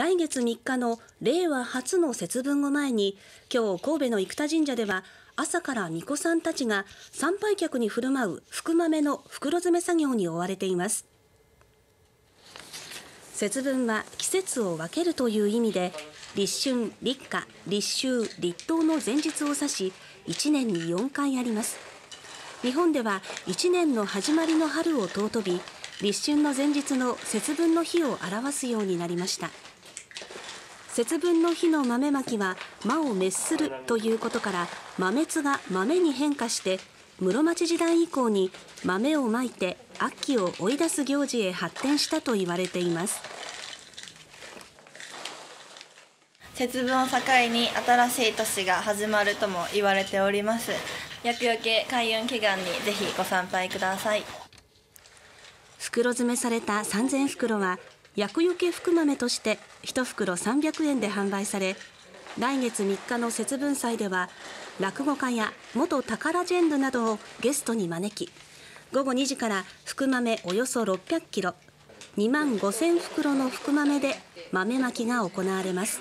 来月3日の令和初の節分を前に今日神戸の生田神社では朝から巫女さんたちが参拝客に振る舞う福豆の袋詰め作業に追われています。節分は季節を分けるという意味で立春、立夏、立秋、立冬の前日を指し1年に4回あります。日本では1年の始まりの春を尊び立春の前日の節分の日を表すようになりました。節分の日の豆まきは魔を滅するということから豆津が豆に変化して室町時代以降に豆をまいて秋を追い出す行事へ発展したと言われています。節分を境に新しい年が始まるとも言われております。厄除け開運祈願にぜひご参拝ください。袋詰めされた3000袋は厄除け福豆として1袋300円で販売され来月3日の節分祭では落語家や元宝ジェンヌなどをゲストに招き午後2時から福豆およそ600キロ2万5000袋の福豆で豆まきが行われます。